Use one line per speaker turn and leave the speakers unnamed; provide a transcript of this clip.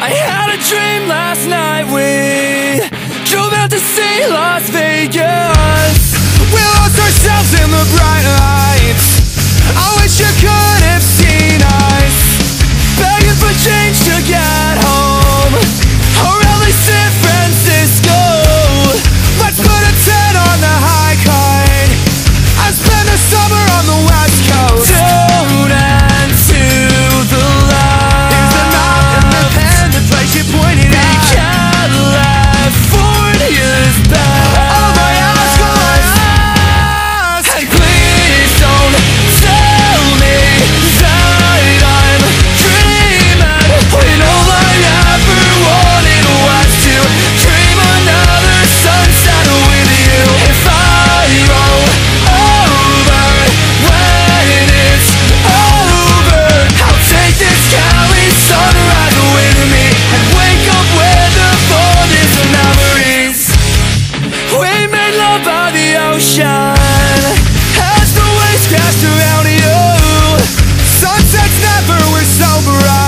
I had a dream last night We drove out to see Las Vegas.
ocean As the waves crash around you.
Sunset's never, were so bright